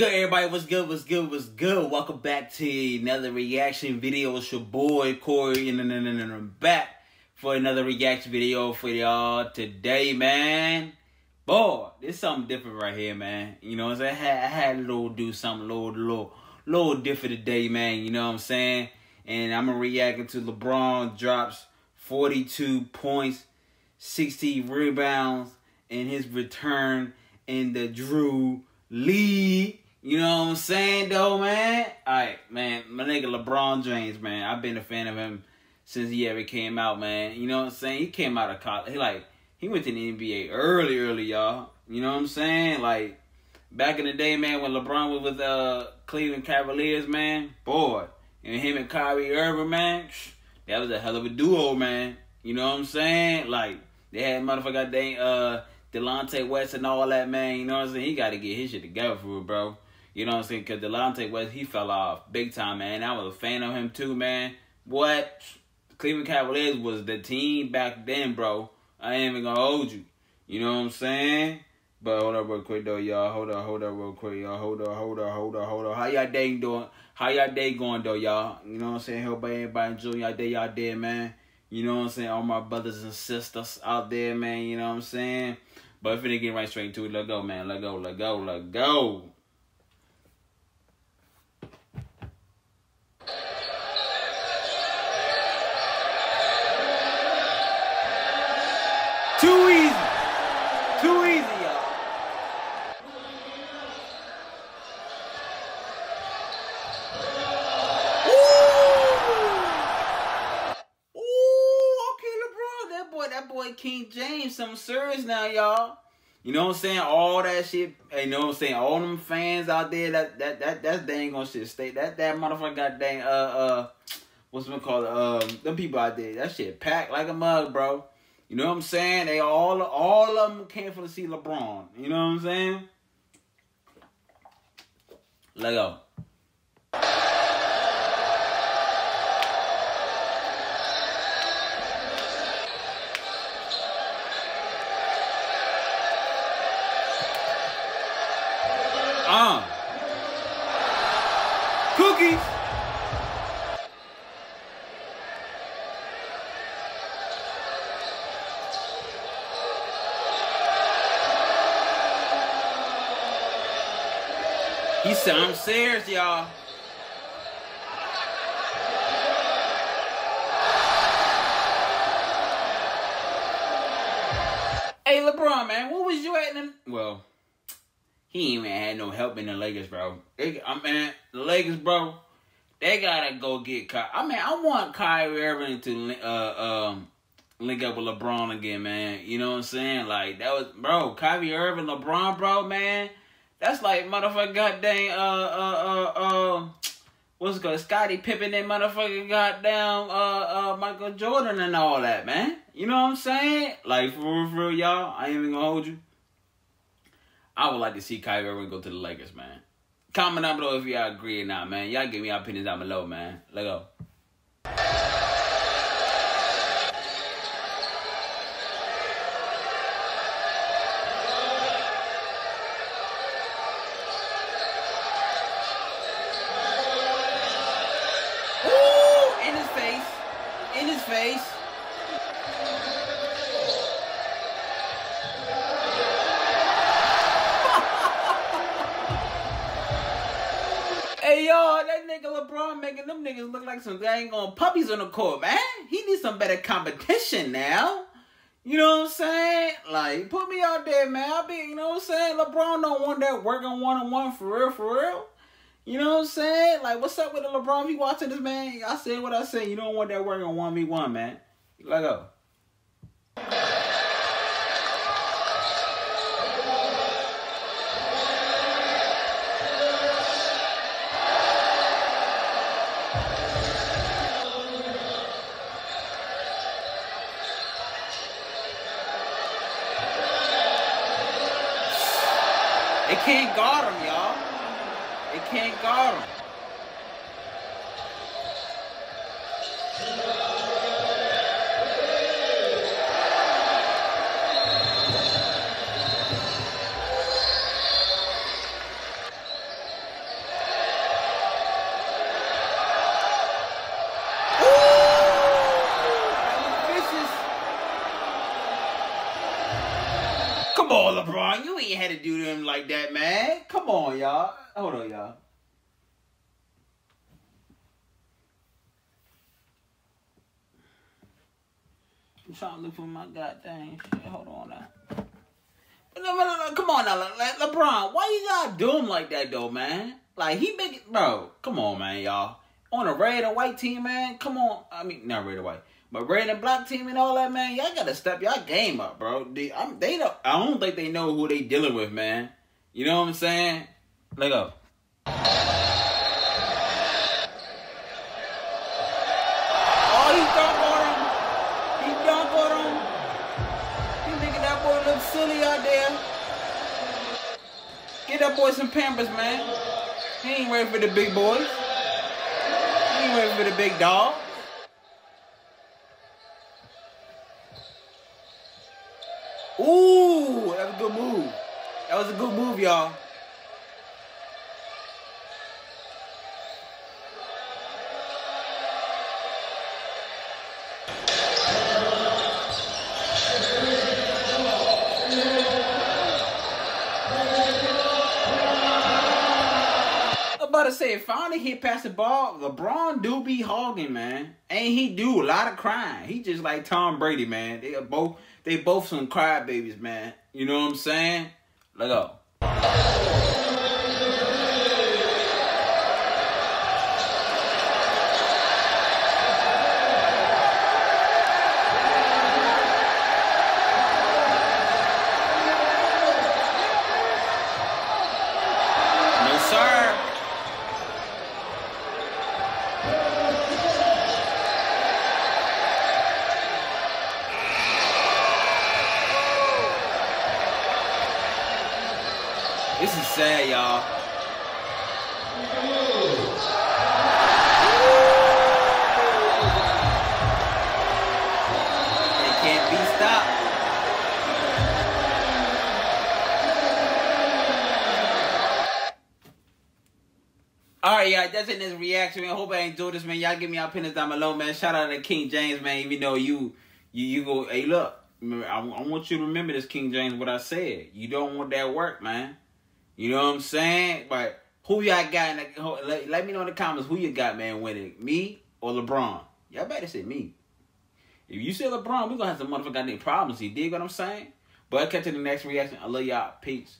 good, everybody? What's good? What's good? What's good? Welcome back to another reaction video. It's your boy Cory, and I'm back for another reaction video for y'all today, man. Boy, this something different right here, man. You know what I'm saying? I had, I had to little do something a little, little, little different today, man. You know what I'm saying? And I'm to LeBron drops 42 points, 60 rebounds, in his return in the Drew League. You know what I'm saying, though, man? All right, man. My nigga LeBron James, man. I've been a fan of him since he ever came out, man. You know what I'm saying? He came out of college. He like he went to the NBA early, early, y'all. You know what I'm saying? Like back in the day, man, when LeBron was with uh Cleveland Cavaliers, man, boy, and him and Kyrie Irving, man, that was a hell of a duo, man. You know what I'm saying? Like they had motherfucker they, uh Delonte West and all that, man. You know what I'm saying? He got to get his shit together for it, bro. You know what I'm saying? Because Delonte West, he fell off big time, man. I was a fan of him too, man. What? Cleveland Cavaliers was the team back then, bro. I ain't even gonna hold you. You know what I'm saying? But hold up real quick though, y'all. Hold up, hold up real quick, y'all. Hold up, hold up, hold up, hold up. How y'all day doing? How y'all day going though, y'all? You know what I'm saying? Hope everybody enjoying y'all day, y'all day, man. You know what I'm saying? All my brothers and sisters out there, man. You know what I'm saying? But if it get right straight to it, let go, man. Let go, let go, let go. Too easy. Too easy, y'all. Ooh. Ooh, okay, LeBron. That boy, that boy King James, some serious now, y'all. You know what I'm saying? All that shit. You know what I'm saying? All them fans out there that that that that's dang on shit. Stay that that motherfucker got dang uh uh what's it called? Um, them people out there. That shit packed like a mug, bro. You know what I'm saying? They all all of them came for to see LeBron. You know what I'm saying? Let go. Uh. Cookies. He said, I'm serious, y'all. Hey, LeBron, man, what was you at in. Well, he ain't even had no help in the Lakers, bro. I mean, the Lakers, bro, they gotta go get Ky. I mean, I want Kyrie Irving to uh, um, link up with LeBron again, man. You know what I'm saying? Like, that was, bro, Kyrie Irving, LeBron, bro, man. That's like motherfucker goddamn, uh, uh, uh, uh, what's it called? Scottie Pippen and motherfucker goddamn, uh, uh, Michael Jordan and all that, man. You know what I'm saying? Like, for real, for real, y'all, I ain't even gonna hold you. I would like to see Kyrie Irving go to the Lakers, man. Comment down below if y'all agree or not, man. Y'all give me your opinions down below, man. Let go. Ooh, in his face. In his face. Hey y'all, that nigga LeBron making them niggas look like some dang on puppies on the court, man. He needs some better competition now. You know what I'm saying? Like, put me out there, man. I'll be, you know what I'm saying? LeBron don't want that working one on one for real, for real. You know what I'm saying? Like, what's up with the LeBron? If you watching this, man, I said what I said. You don't want that working 1v1, man. Let go. Can't guard him, y'all. They can't guard him. LeBron, you ain't had to do them like that, man. Come on, y'all. Hold on, y'all. I'm trying to look for my goddamn shit. Hold on now. No, no, no, come on now, Le- Le- LeBron. Why you gotta do him like that though, man? Like he make it, bro. Come on, man, y'all. On a red and white team, man. Come on. I mean, not red and white, but red and black team and all that, man. Y'all gotta step y'all game up, bro. They, I'm, they don't. I don't think they know who they dealing with, man. You know what I'm saying? Let go. Oh, he. He that boy look silly out there. Get that boy some pampers, man. He ain't ready for the big boys. He ain't ready for the big dog. Ooh, that was a good move. That was a good move, y'all. About to say, if I hit past the ball, LeBron do be hogging, man. And he do a lot of crying. He just like Tom Brady, man. They both they both some crybabies, man. You know what I'm saying? Let go. No, sir. Sad, y'all. They can't be stopped. All right, y'all. That's in this reaction. Man. Hope I enjoyed this, man. Y'all give me your opinions down below, man. Shout out to King James, man. Even though you, you, you go, hey, look. Remember, I, I want you to remember this, King James. What I said. You don't want that work, man. You know what I'm saying? But who y'all got? Let, let me know in the comments who you got, man. Winning, me or LeBron? Y'all better say me. If you say LeBron, we gonna have some motherfucking goddamn problems. You dig what I'm saying? But I'll catch you in the next reaction. I love y'all. Peace.